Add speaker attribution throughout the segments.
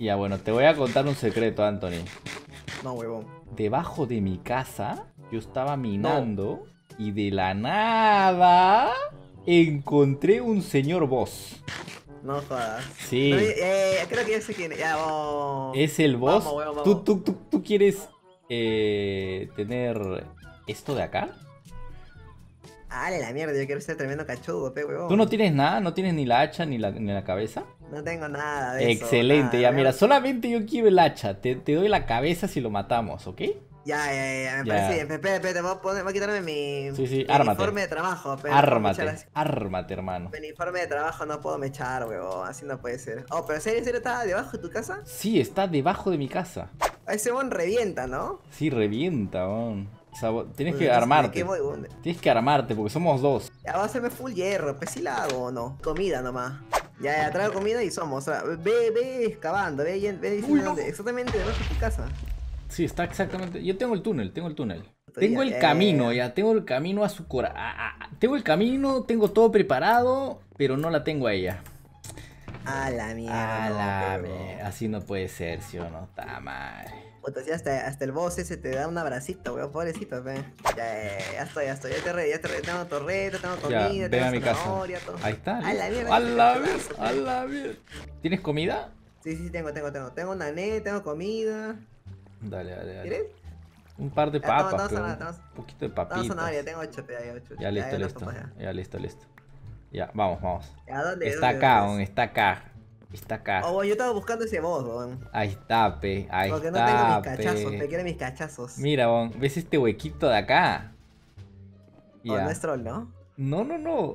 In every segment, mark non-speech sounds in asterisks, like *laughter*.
Speaker 1: Ya, bueno, te voy a contar un secreto, Anthony.
Speaker 2: No, huevón.
Speaker 1: Debajo de mi casa, yo estaba minando y de la nada encontré un señor boss.
Speaker 2: No jodas.
Speaker 1: Sí.
Speaker 2: No, eh, creo que ya sé quién es. Ya, vamos.
Speaker 1: Es el boss.
Speaker 2: Vamos, huevón,
Speaker 1: ¿Tú,
Speaker 2: vamos.
Speaker 1: tú, tú, tú quieres eh, tener esto de acá?
Speaker 2: Dale la mierda, yo quiero ser tremendo cachudo, pe, huevón.
Speaker 1: ¿Tú no tienes nada? ¿No tienes ni la hacha ni la, ni la cabeza?
Speaker 2: No tengo nada de eso.
Speaker 1: Excelente,
Speaker 2: nada,
Speaker 1: ya mira, solamente yo quiero el hacha. Te, te doy la cabeza si lo matamos, ¿ok?
Speaker 2: Ya, ya, ya, me
Speaker 1: Ya.
Speaker 2: parece bien. Voy a, poner, voy a quitarme mi,
Speaker 1: Sí, sí,
Speaker 2: mi uniforme de trabajo. pe, no puedo
Speaker 1: Ármate, ármate, hermano.
Speaker 2: Mi uniforme de trabajo no puedo mechar, huevón. Así no puede ser. Oh, pero ¿en serio, en serio estaba debajo de tu casa?
Speaker 1: Sí, está debajo de mi casa.
Speaker 2: Ese bon revienta, ¿no?
Speaker 1: Sí, revienta, weón. O sea, tienes que armarte.
Speaker 2: ¿qué voy?
Speaker 1: Tienes que armarte porque somos dos.
Speaker 2: Ya va a hacerme full hierro, pues si la hago o no. Comida nomás. Ya, ya, traigo comida y somos. o sea, ve, ve excavando, ve, ve diciendo
Speaker 1: Uy, no.
Speaker 2: dónde- exactamente debajo de tu casa.
Speaker 1: Sí, está exactamente. Yo tengo el túnel, tengo el túnel.
Speaker 2: Tú
Speaker 1: Tengo el
Speaker 2: ya,
Speaker 1: camino,
Speaker 2: ya.
Speaker 1: tengo el camino a su cora. a- a- Tengo el camino, tengo todo preparado, pero no la tengo a ella.
Speaker 2: A la mierda.
Speaker 1: A la me- Así no puede ser, ¿sí o no? Está madre.
Speaker 2: Puta, hasta, hasta el boss ese te da un abracito, weón, pobrecito, pe. Ya, ya, ya, ya estoy, ya estoy, ya te re, ya te re, tengo torreta, tengo
Speaker 1: Ya,
Speaker 2: comida,
Speaker 1: a
Speaker 2: tengo
Speaker 1: mi casa.
Speaker 2: zanahoria, todo.
Speaker 1: Ahí está.
Speaker 2: A la mierda,
Speaker 1: A la *laughs*
Speaker 2: pedazo,
Speaker 1: a la mierda. ¿Tienes comida?
Speaker 2: Sí, sí, tengo, tengo, tengo. Tengo una net, tengo comida.
Speaker 1: Dale, dale, dale.
Speaker 2: ¿Quieres?
Speaker 1: Un par de
Speaker 2: Ya, toma,
Speaker 1: papas,
Speaker 2: toma
Speaker 1: pero
Speaker 2: zanahoria,
Speaker 1: un poquito de papitas.
Speaker 2: zanahoria, tengo ocho, ya, ocho.
Speaker 1: Ya listo,
Speaker 2: ya,
Speaker 1: listo.
Speaker 2: ya.
Speaker 1: Ya listo, listo. Ya, vamos, vamos.
Speaker 2: Ya, ¿dónde?
Speaker 1: Está acá, weón,
Speaker 2: es?
Speaker 1: está acá. Está acá.
Speaker 2: Oh, yo estaba buscando ese boss, weón.
Speaker 1: Ahí está, pe. Ahí
Speaker 2: Porque no tengo mis
Speaker 1: está,
Speaker 2: cachazos,
Speaker 1: pe.
Speaker 2: pe, quiero mis cachazos.
Speaker 1: Mira, weón, ¿ves este huequito de acá?
Speaker 2: Oh,
Speaker 1: Ya.
Speaker 2: no es troll, ¿no?
Speaker 1: No, no, no.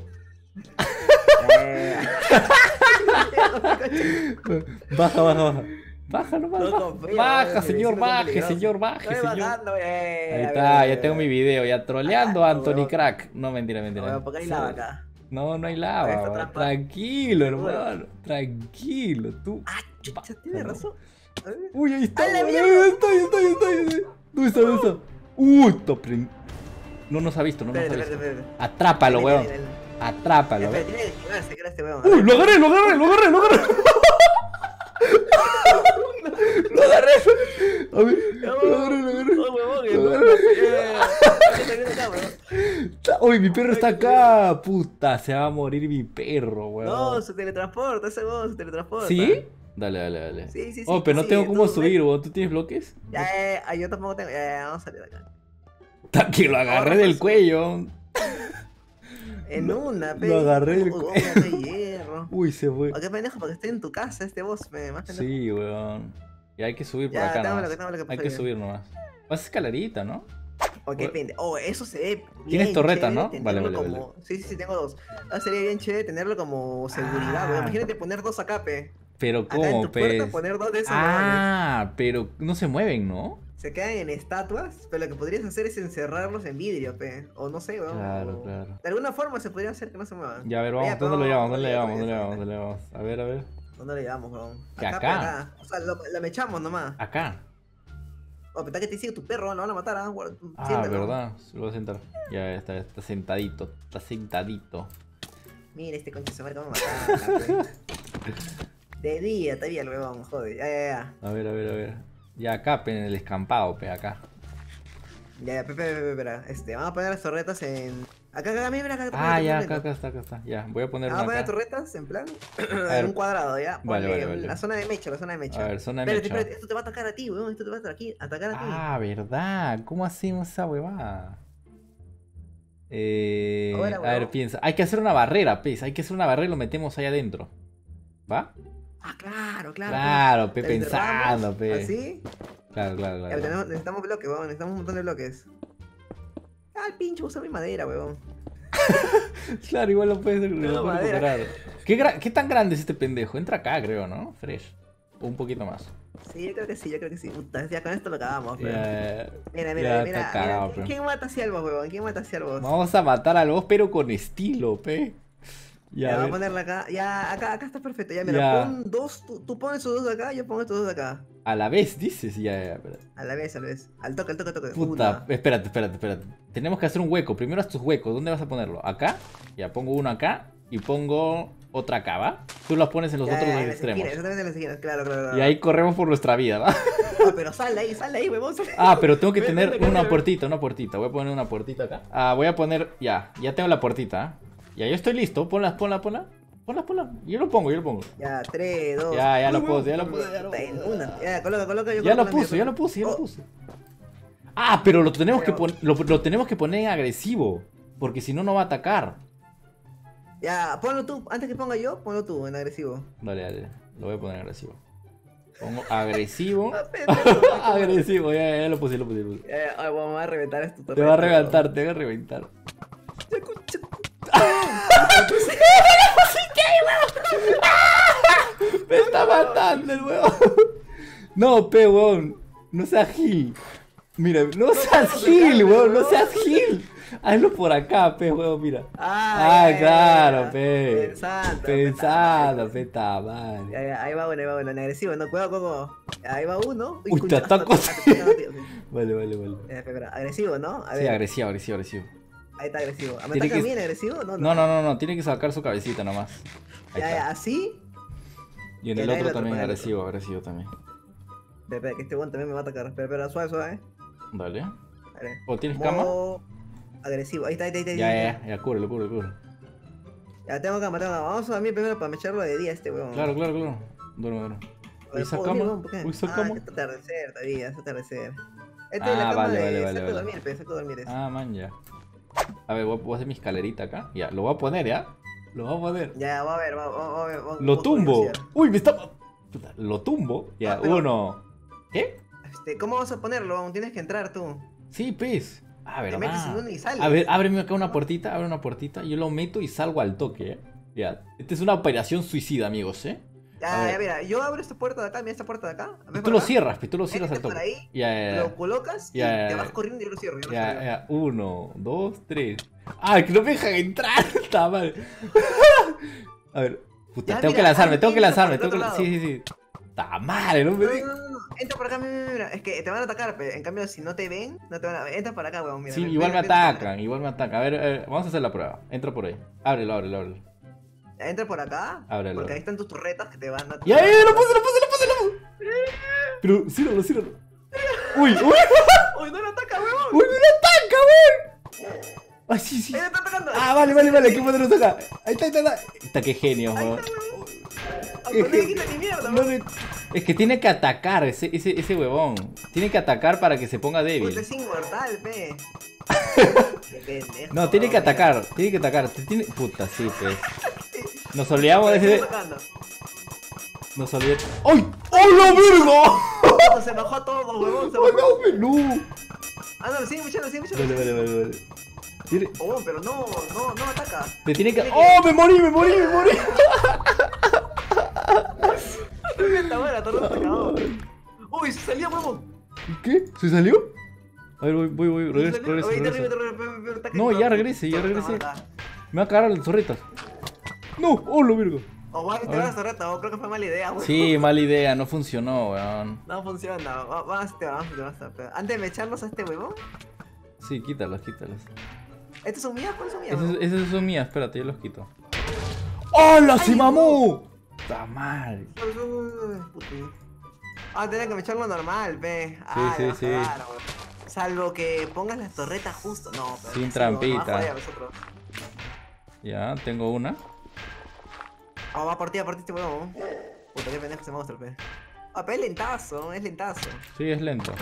Speaker 2: Eh, *laughs*
Speaker 1: Baja, baja, baja. Baja, no,
Speaker 2: confío,
Speaker 1: Baja, señor, baje, señor, baje,
Speaker 2: Estoy
Speaker 1: señor.
Speaker 2: bajando, eh,
Speaker 1: Ahí está,
Speaker 2: ver,
Speaker 1: ya tengo
Speaker 2: ver.
Speaker 1: mi video, ya troleando a Anthony. Crack. No, mentira, mentira.
Speaker 2: Porque hay lava acá.
Speaker 1: No, no hay lava. Tranquilo, hermano. Tranquilo, tú.
Speaker 2: Ah, chucha, tiene
Speaker 1: no.
Speaker 2: razón.
Speaker 1: Uy, ahí está, ahí está, ahí está, ahí está, ahí está. ¿Dónde está, dónde está? Uy, está No nos ha visto, no nos ha visto. Atrápalo, weón. Atrápalo. Uy, lo agarré, lo agarré, lo agarré, lo agarré. *laughs* lo agarré. A ver, lo agarré, lo agarré.
Speaker 2: Oh,
Speaker 1: Lo agarré.
Speaker 2: Eh,
Speaker 1: Uy, mi perro está acá. Puta, se va a morir mi perro, weón.
Speaker 2: No, se teletransporta, ese huevón se teletransporta.
Speaker 1: ¿Sí? Dale, dale, dale.
Speaker 2: Sí, sí, sí.
Speaker 1: Oh, pero no
Speaker 2: sí,
Speaker 1: tengo cómo subir, weón. ¿Tú tienes bloques?
Speaker 2: Ya, ya, yo tampoco tengo. Ya, ya, vamos a salir de acá.
Speaker 1: Que lo agarré del cuello.
Speaker 2: En
Speaker 1: Lo-
Speaker 2: una,
Speaker 1: lo
Speaker 2: pe.
Speaker 1: agarré del
Speaker 2: Uy,
Speaker 1: Uy, se fue.
Speaker 2: ¿O qué pendejo? Porque estoy en tu casa, este boss, me más pendejo.
Speaker 1: Sí, weón. Y hay que subir por
Speaker 2: Ya,
Speaker 1: acá
Speaker 2: tengo lo
Speaker 1: nomás.
Speaker 2: que tengo lo que
Speaker 1: Hay que
Speaker 2: bien.
Speaker 1: subir nomás. Vas escalarita, ¿no?
Speaker 2: O qué pendejo. Oh, eso se ve. Bien
Speaker 1: Tienes torreta,
Speaker 2: chévere
Speaker 1: ¿no? Vale, vale,
Speaker 2: como... Sí, sí, sí, tengo dos. Ah, sería bien chévere tenerlo como seguridad,
Speaker 1: Ah.
Speaker 2: weón. Imagínate poner dos acá, pe.
Speaker 1: Pero
Speaker 2: Acá
Speaker 1: ¿cómo,
Speaker 2: tu puerta
Speaker 1: pez?
Speaker 2: poner dos de esos huevones.
Speaker 1: Ah, pero no se mueven, ¿no?
Speaker 2: Se quedan en estatuas, pero lo que podrías hacer es encerrarlos en vidrio, pe. O no sé, weón.
Speaker 1: Claro,
Speaker 2: o-
Speaker 1: claro.
Speaker 2: De alguna forma se podría hacer que no se muevan.
Speaker 1: Ya, a ver, vamos. ¿Dónde lo
Speaker 2: pero
Speaker 1: llevamos?
Speaker 2: vamos,
Speaker 1: ¿Dónde le
Speaker 2: ya,
Speaker 1: llevamos? ¿Dónde le
Speaker 2: ya,
Speaker 1: llevamos? ¿Dónde le llevamos? A ver, a ver.
Speaker 2: ¿Dónde le llevamos, weón?
Speaker 1: Que
Speaker 2: Acá,
Speaker 1: acá.
Speaker 2: acá. O sea, lo, lo mechamos nomás.
Speaker 1: Acá.
Speaker 2: O pensá que te sigue tu perro, lo van a matar, ah.
Speaker 1: Ah,
Speaker 2: siéntalo.
Speaker 1: verdad. Se lo voy a sentar. Ya está, está sentadito. Está sentadito.
Speaker 2: Mira este concha se me cómo matar. *laughs* De día, todavía el huevón, joder. Ya, ya, ya.
Speaker 1: A ver, a ver, a ver. Ya acá, pe, en el escampado, pe, acá.
Speaker 2: Ya, ya, Pepe, Pepe, espera. Este, vamos a poner las torretas en. Acá, acá, mira, acá.
Speaker 1: Ah, ya, acá, acá está, acá está. Ya, voy a poner
Speaker 2: Vamos a
Speaker 1: una
Speaker 2: poner
Speaker 1: acá.
Speaker 2: torretas en plan. *clears throat* en un cuadrado, ya.
Speaker 1: Vale, vale, vale.
Speaker 2: La zona de mecha, la zona de mecha.
Speaker 1: A ver, zona de
Speaker 2: Espérate,
Speaker 1: mecha.
Speaker 2: espérate, esto te va a atacar a ti, weón. Esto te va a atacar aquí, atacar a ti.
Speaker 1: Ah, verdad. ¿Cómo hacemos esa huevada? Eh,
Speaker 2: Ahora,
Speaker 1: a ver, piensa. Hay que hacer una barrera, pez. Hay que hacer una barrera y lo metemos ahí adentro. ¿Va?
Speaker 2: Ah, claro, claro.
Speaker 1: Claro, pe, pensando, pe.
Speaker 2: ¿Así?
Speaker 1: Claro, claro,
Speaker 2: Ya,
Speaker 1: claro.
Speaker 2: tenemos- necesitamos bloques, weón. Necesitamos un montón de bloques. Ah, el pinche usa mi madera, weón. *laughs*
Speaker 1: Claro, igual lo puedes, lo puedes recuperar. ¿Qué, gra- ¿Qué tan grande es este pendejo? Entra acá, creo, ¿no? Fresh. O un poquito más.
Speaker 2: Sí, yo creo que sí, yo creo que sí. Puta, ya con esto lo acabamos, weón.
Speaker 1: Ya,
Speaker 2: Mira, mira, mira.
Speaker 1: cagado,
Speaker 2: mira.
Speaker 1: pero.
Speaker 2: ¿Quién mata a Ciervos, weón? ¿Quién mata a Ciervos?
Speaker 1: Vamos a matar al boss, pero con estilo, pe.
Speaker 2: Ya,
Speaker 1: Ya, a
Speaker 2: voy a ponerla acá. Ya, acá, acá está perfecto. Ya, mira,
Speaker 1: Ya.
Speaker 2: pon dos. Tú, tú pones tus dos acá, yo pongo estos dos acá.
Speaker 1: a la vez, dices. Ya, ya, espérate.
Speaker 2: A la vez, a la vez. Al toque, al toque, al toque.
Speaker 1: Puta,
Speaker 2: Una.
Speaker 1: espérate, espérate, espérate. Tenemos que hacer un hueco. Primero haz tus huecos. ¿Dónde vas a ponerlo? ¿Acá? Ya pongo uno acá. Y pongo otra acá, ¿va? Tú las pones en los
Speaker 2: Ya,
Speaker 1: otros dos
Speaker 2: en
Speaker 1: extremos.
Speaker 2: esquinas, exactamente en las esquinas, claro, claro, claro.
Speaker 1: Y ahí corremos por nuestra vida, ¿va?
Speaker 2: Ah, pero sal de ahí, sal de ahí, huevón.
Speaker 1: Ah, pero tengo que tener una puertita, una puertita. Voy a poner una puertita acá. Ah, voy a poner. Ya, ya tengo la puertita. ¿ah? Ya, yo estoy listo. Ponla, ponla, ponla. Ponla, ponla. Yo lo pongo, yo lo pongo.
Speaker 2: Ya, 3, 2.
Speaker 1: Ya, ya lo puse, ya lo puse, ya lo
Speaker 2: Una. Ya, coloca, coloca. Yo
Speaker 1: Ya lo puse, ya lo puse, ya lo
Speaker 2: Oh,
Speaker 1: puse. Ah, pero lo tenemos, que,
Speaker 2: Pero-
Speaker 1: lo, lo tenemos que poner en agresivo. Porque si no, no va a atacar.
Speaker 2: Ya, ponlo tú. Antes que ponga yo, ponlo tú en agresivo.
Speaker 1: Dale, dale. Lo voy a poner en agresivo. Pongo agresivo. *laughs* *laughs* Agresivo, ya, ya, ya lo puse, lo puse. lo puse.
Speaker 2: Eh, ay, weón, me va a reventar esto.
Speaker 1: Te va a reventar, te va a reventar. Me está matando el huevón. No, pe, huevón. No seas gil. Mira, no seas gil,
Speaker 2: no,
Speaker 1: huevón. No seas gil. Hazlo por acá, pe, huevón, mira.
Speaker 2: Ah,
Speaker 1: Ah, claro, pe.
Speaker 2: Pensando.
Speaker 1: Pensando, pe.
Speaker 2: Ya, ya, ahí va bueno, ahí va bueno, en agresivo, no, cuidado, Coco. Ahí va uno.
Speaker 1: Uy, te ataco. Vale, vale, vale.
Speaker 2: Eh, agresivo, ¿no?
Speaker 1: Sí, agresivo, agresivo, agresivo.
Speaker 2: Ahí está agresivo. ¿Me
Speaker 1: Tiene
Speaker 2: ataca a
Speaker 1: que-
Speaker 2: mí en agresivo? No,
Speaker 1: No, no, no, no. Tiene que sacar su cabecita nomás. Ahí
Speaker 2: Ya, ya,
Speaker 1: está.
Speaker 2: así.
Speaker 1: Y en
Speaker 2: Ya,
Speaker 1: el otro también agresivo, agresivo también.
Speaker 2: Espera, espera, que este one también me va a atacar. Espera, espera, suave, suave.
Speaker 1: Dale.
Speaker 2: Ver.
Speaker 1: ¿O tienes cama?
Speaker 2: Agresivo, ahí está, ahí está, ahí está.
Speaker 1: Ya,
Speaker 2: ahí
Speaker 1: ya,
Speaker 2: está.
Speaker 1: ya, cúbrelo, cúbrelo, cúbrelo.
Speaker 2: Ya tengo cama, tengo cama. Vamos a dormir primero para echarlo de día este weón.
Speaker 1: Claro, claro, claro. Duerme, duerme.
Speaker 2: Oye,
Speaker 1: ¿Esa
Speaker 2: ¿puedo
Speaker 1: cama? Uy, esa
Speaker 2: ah,
Speaker 1: cama.
Speaker 2: que está atardecer todavía, es atardecer. Esta
Speaker 1: Ah,
Speaker 2: es la cama
Speaker 1: vale,
Speaker 2: de
Speaker 1: vale, vale,
Speaker 2: saco
Speaker 1: vale.
Speaker 2: dormir, pe, saco dormir.
Speaker 1: Ah, man, ya. A ver, voy a, voy a hacer mi escalerita acá. Ya, lo voy a poner, ¿ya? Lo voy a poner.
Speaker 2: Ya, va a ver, va, va, va a ver. va-
Speaker 1: Lo tumbo. Uy, me está... Puta, Lo tumbo. Ya,
Speaker 2: Ah, pero-
Speaker 1: uno. ¿Qué?
Speaker 2: Este, ¿Cómo vas a ponerlo? weón? Tienes que entrar tú.
Speaker 1: Sí, pez. A ver,
Speaker 2: Te metes en uno y sales.
Speaker 1: A ver, ábreme acá una puertita, abre una puertita. Yo lo meto y salgo al toque, ¿eh? Ya. Esta es una operación suicida, amigos, ¿eh?
Speaker 2: Ya,
Speaker 1: ver.
Speaker 2: ya, mira, yo abro esta puerta de acá, mira esta puerta de acá. ves
Speaker 1: Tú lo cierras, pues tú lo cierras al toque.
Speaker 2: ahí,
Speaker 1: Ya, ya, ya.
Speaker 2: Lo colocas y te vas corriendo y yo lo cierro. Yo lo
Speaker 1: Ya,
Speaker 2: cierro.
Speaker 1: ya, uno, dos, tres. ¡Ay, que no me dejan entrar! *laughs* Está mal. A ver, puta, tengo
Speaker 2: mira,
Speaker 1: que lanzarme, tengo que lanzarme, tengo que Sí, sí, sí. Está mal, no me
Speaker 2: No, entra por acá, mira, mira. Es que te van a atacar, pero en cambio, si no te ven, no te van a ver. Entra por acá, weón. Mira,
Speaker 1: Sí, igual me atacan, igual me atacan. A ver, a ver, vamos a hacer la prueba. Entra por ahí. Ábrelo, ábrelo, ábrelo.
Speaker 2: Entra por acá.
Speaker 1: Ábrelo.
Speaker 2: Porque ahí están tus torretas que te van a.
Speaker 1: ¡Ya, ya, ya! ¡Lo puse, lo puse, lo puse, lo puse! Pero, ciérralo, ciérralo. ¡Uy, uy! *laughs*
Speaker 2: ¡Uy, no lo ataca, weón!
Speaker 1: ¡Uy, me lo ataca, weón! ¡Ay, sí, sí!
Speaker 2: ¡Ahí me está atacando!
Speaker 1: Ah, vale, vale, vale, hay que ponerlos acá. Ahí está, ahí está, ahí está. Está que genio, weón.
Speaker 2: Ah,
Speaker 1: Es
Speaker 2: pues
Speaker 1: que-
Speaker 2: no le quita ni mierda,
Speaker 1: No Es que tiene que atacar ese, ese, ese huevón. Tiene que atacar para que se ponga débil.
Speaker 2: es inmortal, pe. *laughs* Qué pendejo,
Speaker 1: No, tiene que atacar. Tiene que atacar. te Tiene... Puta, sí, pues. Nos olvidamos de ese. Nos olvidamos. ¡Ay! ¡Ay, la verga!
Speaker 2: Puta, Se bajó todo, huevón. Se
Speaker 1: ¡Ay,
Speaker 2: bajó.
Speaker 1: no, no!
Speaker 2: Ah, no, sigue echando, sigue echando.
Speaker 1: Vale, vale, vale, vale. Tiene-
Speaker 2: Oh, pero no, no, no me ataca.
Speaker 1: Te tiene que. ¡Oh, me morí, me morí, me morí!
Speaker 2: Está buena, todo. Uy, se salió, huevón.
Speaker 1: ¿Qué? ¿Se salió? A ver, voy, voy, voy. Regreso, regreso, No, ya regrese, ya
Speaker 2: No, no,
Speaker 1: regrese.
Speaker 2: no.
Speaker 1: Me va a cagar las zorritas. ¡No! ¡Oh, lo virgo!
Speaker 2: O va a
Speaker 1: A
Speaker 2: vas a reta, o creo que fue mala idea, weón.
Speaker 1: Sí, mala idea, no funcionó, weón.
Speaker 2: No funciona. Va- Vamos a este, vamos a este, vamos a este. Antes de echarlos a este huevón.
Speaker 1: Sí, quítalos, quítalos.
Speaker 2: ¿Estos son mías? ¿Cuáles son mías?
Speaker 1: Esos, esos son mías, espérate, yo los quito. ¡Hola, se mamó! ¡Está mal!
Speaker 2: Uy, uy, uy, uy, puto. Ah, tenés que echarlo normal, pe. Ah,
Speaker 1: sí,
Speaker 2: le vas a
Speaker 1: sí.
Speaker 2: dar, weón. Salvo que pongas las torretas justo. No, pero.
Speaker 1: Sin trampita.
Speaker 2: No, a a.
Speaker 1: Ya, tengo una.
Speaker 2: Ah, va a partir, a partir este huevón. Puta, qué pendejo ese monstruo, pe. Ah, pero es lentazo, es lentazo.
Speaker 1: Sí, es lento.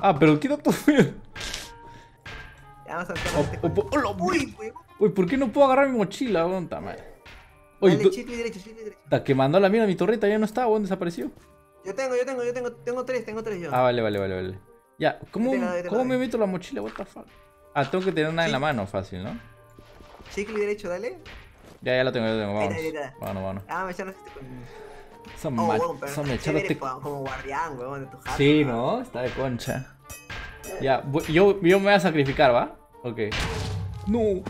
Speaker 1: Ah, pero quita tu...
Speaker 2: Ya vamos a
Speaker 1: Oh,
Speaker 2: este
Speaker 1: oh, oh, hola,
Speaker 2: Uy, huevón.
Speaker 1: Uy, ¿por qué no puedo agarrar mi mochila, weón? Oye,
Speaker 2: Dale, y derecho, chip y derecho.
Speaker 1: que mandó la mía, mi torreta ya no está, weón, desapareció.
Speaker 2: Yo tengo, yo tengo, yo tengo, tengo tres, tengo tres yo.
Speaker 1: Ah, vale, vale, vale, vale. Ya, ¿cómo,
Speaker 2: Vete, vete,
Speaker 1: ¿cómo
Speaker 2: vete.
Speaker 1: me meto la mochila? What the fuck? Ah, tengo que tener una en la mano, fácil, ¿no?
Speaker 2: Chicle derecho, dale.
Speaker 1: Ya, ya la tengo, ya la tengo,
Speaker 2: Ahí
Speaker 1: vamos.
Speaker 2: está, ahí está.
Speaker 1: Vamos, vamos.
Speaker 2: Ah, me echaron este con.
Speaker 1: Esa,
Speaker 2: Oh, huevón, pero
Speaker 1: esa
Speaker 2: no
Speaker 1: mechada
Speaker 2: te
Speaker 1: te-
Speaker 2: como, guardián, huevón, de tu jato.
Speaker 1: Sí, ¿no? Está de concha. Ya, yo, yo me voy a sacrificar, ¿va? Ok. No.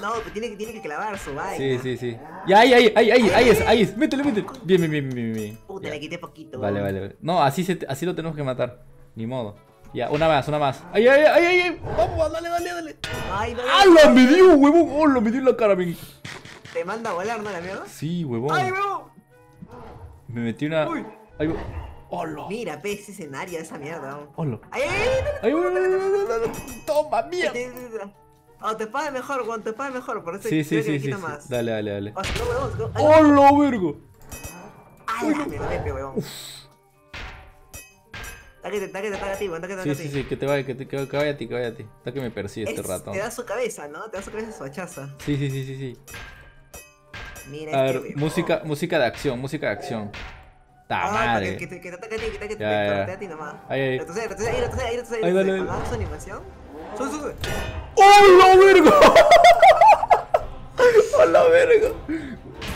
Speaker 2: No, pero tiene que, tiene que clavar su vaina.
Speaker 1: Sí, sí, sí. Ya, ahí, ahí, ahí, ahí, ahí es, ahí es. Métele, métele. Bien, bien, bien, bien, bien.
Speaker 2: Puta, le quité poquito,
Speaker 1: Vale, vale, vale. No, así, se, así lo tenemos que matar. Ni modo. Ya, una más, una más. ¡Ay, ay, ay, ay! ay! Vamos, dale, dale, dale.
Speaker 2: Ay, no,
Speaker 1: ¡Hala! Me dio, huevón. ¡Hola! Me dio en la cara, men.
Speaker 2: Te manda a volar, ¿no, la mierda?
Speaker 1: Sí, huevón.
Speaker 2: ¡Ay, huevón!
Speaker 1: Me metí una.
Speaker 2: Uy.
Speaker 1: Ay, hue- ¡Hola!
Speaker 2: Mira, pe, ese escenario, esa mierda. weón.
Speaker 1: ¡Hola!
Speaker 2: ¡Ay, ay, ay!
Speaker 1: ¡Ay, hue- ¡Toma, mierda!
Speaker 2: Oh, te paga mejor, weón, te paga mejor, por eso
Speaker 1: Sí, sí, sí,
Speaker 2: me
Speaker 1: sí.
Speaker 2: quita
Speaker 1: sí.
Speaker 2: más.
Speaker 1: Dale, dale, dale.
Speaker 2: Oh, huevón,
Speaker 1: ¡Hola, vergo!
Speaker 2: ¡Ay, la mierda, pe, huevón! Táquete, táquete, táquete a ti, weón, táquete,
Speaker 1: Sí,
Speaker 2: a
Speaker 1: sí,
Speaker 2: ti.
Speaker 1: sí, que te vaya, que, te, que vaya a ti, que vaya a ti. Está que me persigue este
Speaker 2: Es-
Speaker 1: ratón.
Speaker 2: Te da su cabeza, ¿no? Te da su cabeza su hachaza.
Speaker 1: Sí, sí, sí, sí, sí.
Speaker 2: Mira
Speaker 1: A
Speaker 2: este
Speaker 1: ver, música, música de acción, música de acción. ¡Ta
Speaker 2: Ah,
Speaker 1: madre!
Speaker 2: Que, que, te- que te ataque a ti, que te ataque a ti,
Speaker 1: Ya,
Speaker 2: que te
Speaker 1: ya.
Speaker 2: ataque a ti nomás.
Speaker 1: Ahí, ahí.
Speaker 2: Retrocede, retrocede, ahí, retrocede, ahí, retrocede.
Speaker 1: Ahí, dale,
Speaker 2: su animación. Sube, sube, sube.
Speaker 1: ¡Hola, vergo! ¡Hola, vergo!